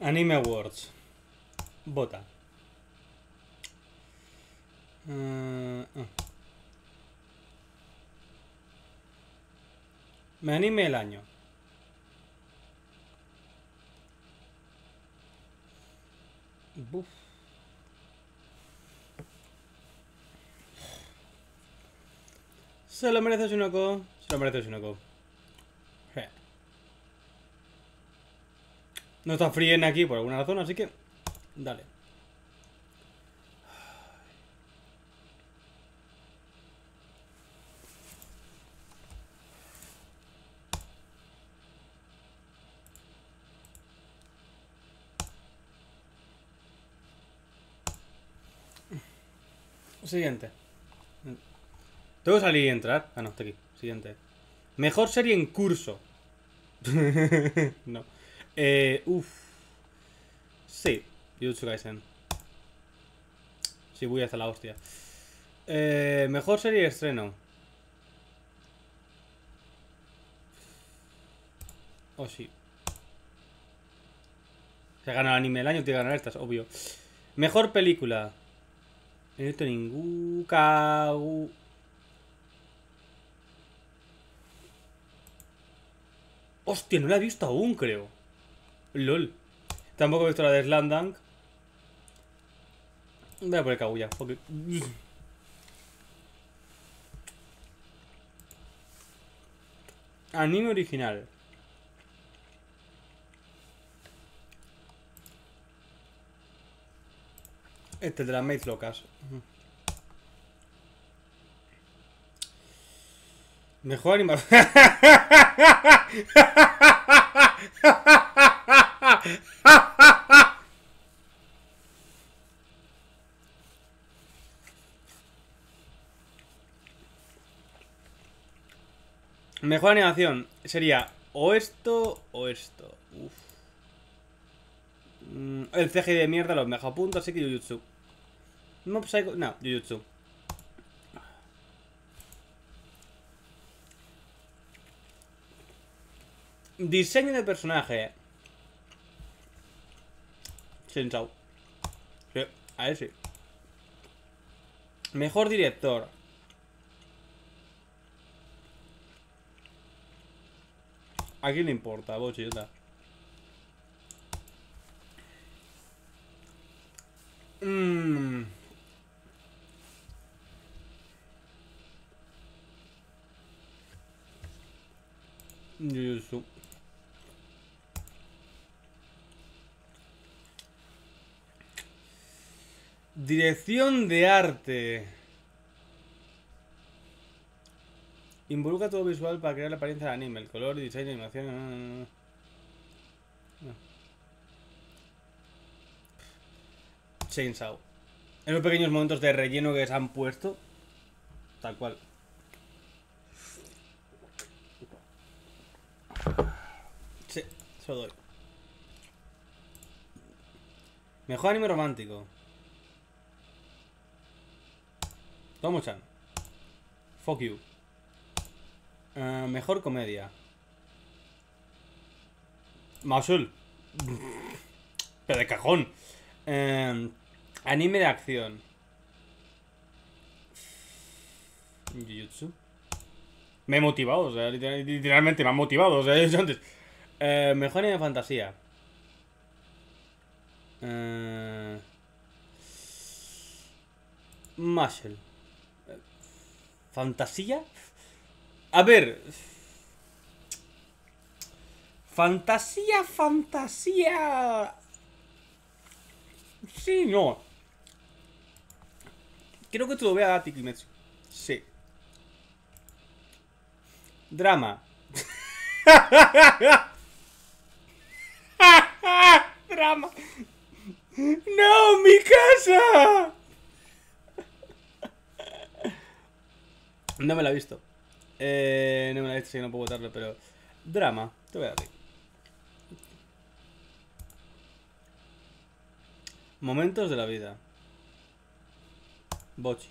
Anime Awards. Vota. Eh, ah. Me anime el año. Buf. Se lo merece Sunoko. Se lo merece Sunoko. No está fríen aquí por alguna razón, así que... Dale. Siguiente. Tengo que salir y entrar. Ah, no, está aquí. Siguiente. Mejor serie en curso. no. Eh, uff. Sí. Jujutsu. Sí, voy a hacer la hostia. Eh, mejor serie de estreno. Oh, sí. Se gana el anime del año, tiene que ganar estas, obvio. Mejor película. No he visto ningún. Hostia, no la he visto aún, creo. LOL. Tampoco he visto la de Slandang. Voy a poner Kaguya. it. Anime original. Este, el de las maids locas. Mejor animación. Mejor animación sería o esto o esto. Mm, El CGI de mierda los mejor puntos, así que Jujutsu. No, Psycho... No, Jujutsu. Diseño de personaje. Sensao. Sí, a ese. Mejor director. ¿A quién le importa? Ya está. Mmm. Dirección de arte. Involucra todo visual para crear la apariencia del anime, el color, diseño, animación. no, no, no. No. Chainsaw. En los pequeños momentos de relleno que se han puesto. Tal cual. Sí, se lo doy. Mejor anime romántico. Tomo-chan. Fuck you. Eh, mejor comedia. Mausul. Pero de cajón. Eh, anime de acción. Jujutsu. Me he motivado, o sea, literal- literalmente me ha motivado, o sea, antes. Eh, mejor anime de fantasía. Eh. Eh, ¿Fantasía? A ver. Fantasía, fantasía. Sí, no. Creo que te lo vea a Kimetsu. Sí. Drama. Drama. No, mi casa. No me la he visto. Eh, no me la he no puedo votarlo, pero... Drama, te voy a dar. Momentos de la vida. Bochi.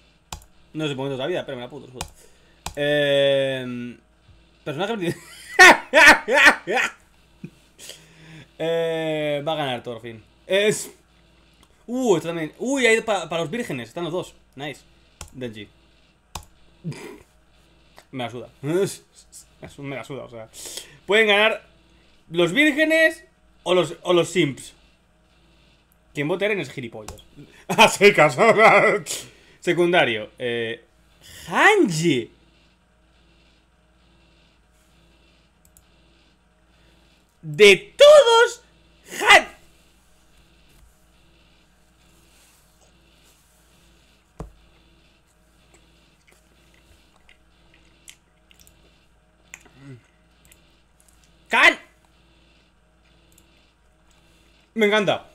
No sé momentos de la vida, pero me la puto. joder. Eh, personaje... Eh, va a ganar Thorfinn. Es. Uh, esto también. Uy, hay para los vírgenes. Están los dos. Nice. Denji. Me la suda. Me la suda, o sea. Pueden ganar los vírgenes o los, o los simps. Quien vote Eren es gilipollas. A secas. Secundario. Eh, Hanji. De todos, Han... ¡Can! Me encanta.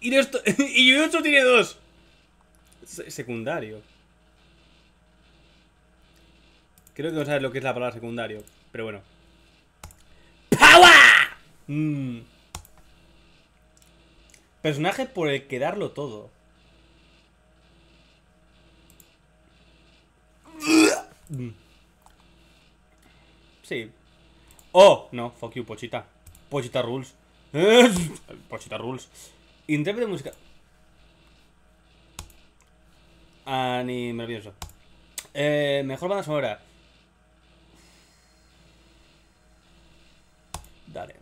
Y, esto, y tiene dos. secundario. Creo que no sabes lo que es la palabra secundario. Pero bueno. ¡Power! Mm. Personaje por el que darlo todo. Mm. Sí. Oh, no, fuck you, Pochita. Pochita rules. Pochita rules. Intérprete música. Ah, ni me lo pienso. Eh, mejor banda sonora. Dale.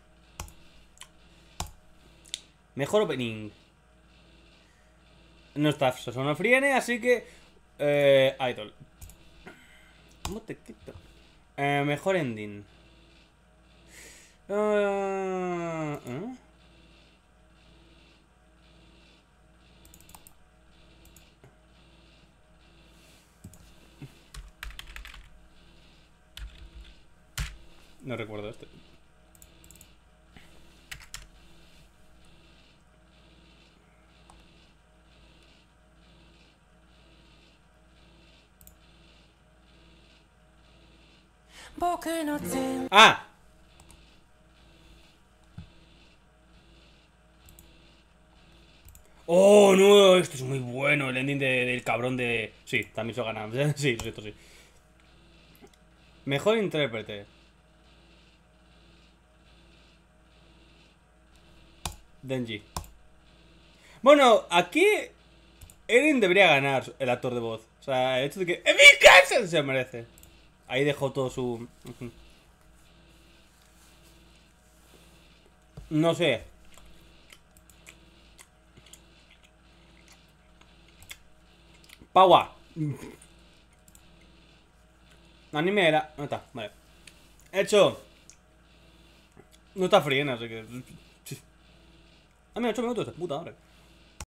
Mejor opening. No está Friene, así que... Eh, Idol. Eh, mejor ending. Uh, ¿eh? No recuerdo este. ¡Ah! ¡Oh, no! Esto es muy bueno, el ending del cabrón de... Sí, también se lo ganamos. sí, esto sí. Mejor intérprete. Denji. Bueno, aquí... Eren debería ganar el actor de voz. O sea, el hecho de que... ¡Emil se merece! Ahí dejó todo su... No sé. Paua. Anime era... No está, vale. Hecho. No está friena, así que... A mí 8 minutos puta madre.